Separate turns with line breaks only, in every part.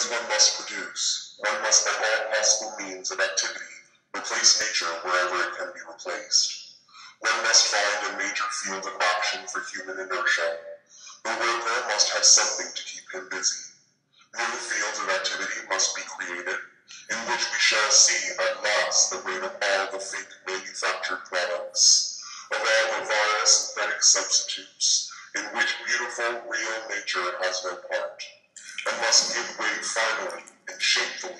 Because one must produce, one must by all possible means of activity replace nature wherever it can be replaced. One must find a major field of action for human inertia. The worker must have something to keep him busy. New fields of activity must be created, in which we shall see at last the reign of all the fake manufactured products, of all the vile synthetic substitutes, in which beautiful, real nature has no part and must give way finally and shamefully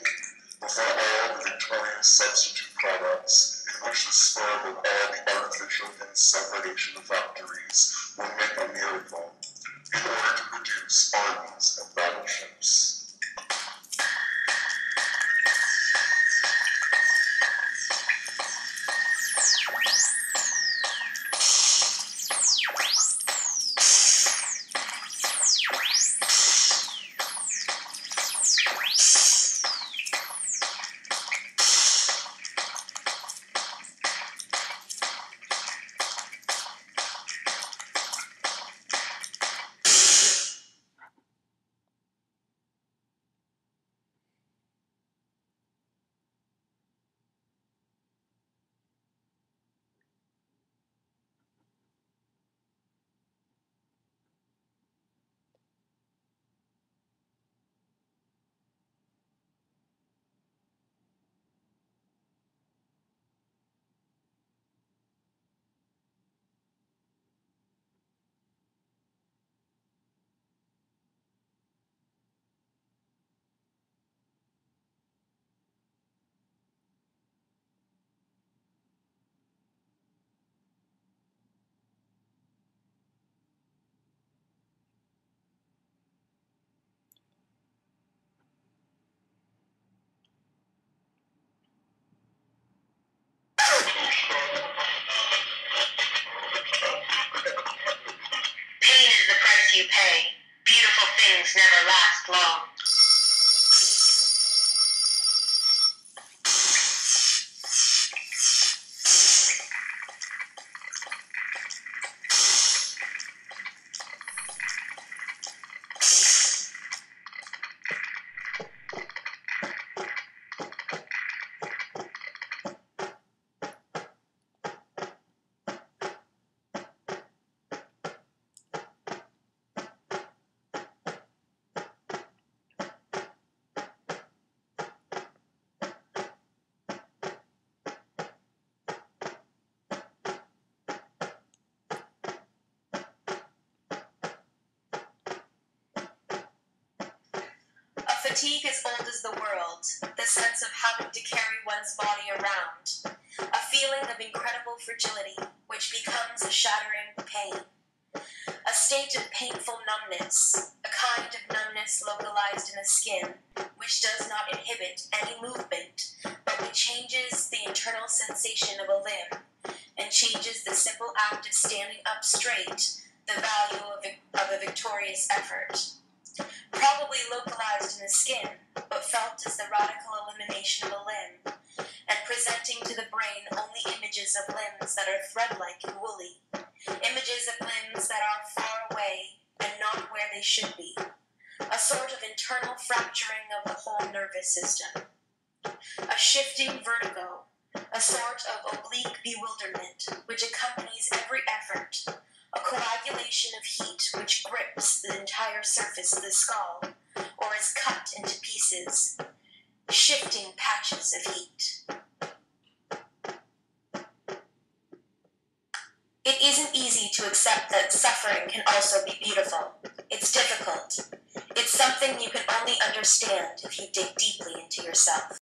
before all the victorious substitute products in which the sperm of all the artificial insemination factories will make a miracle in order to produce armies and battleships.
Pay. Beautiful things never last long.
A fatigue as old as the world, the sense of having to carry one's body around, a feeling of incredible fragility which becomes a shattering pain, a state of painful numbness, a kind of numbness localized in the skin, which does not inhibit any movement, but which changes the internal sensation of a limb and changes the simple act of standing up straight, the value of, of a victorious effort probably localized in the skin, but felt as the radical elimination of a limb, and presenting to the brain only images of limbs that are thread-like and woolly, images of limbs that are far away and not where they should be, a sort of internal fracturing of the whole nervous system, a shifting vertigo, a sort of oblique bewilderment which accompanies every effort, a coagulation of heat which grips the entire surface of the skull or is cut into pieces, shifting patches of heat. It isn't easy to accept that suffering can also be beautiful. It's difficult. It's something you can only understand if you dig deeply into yourself.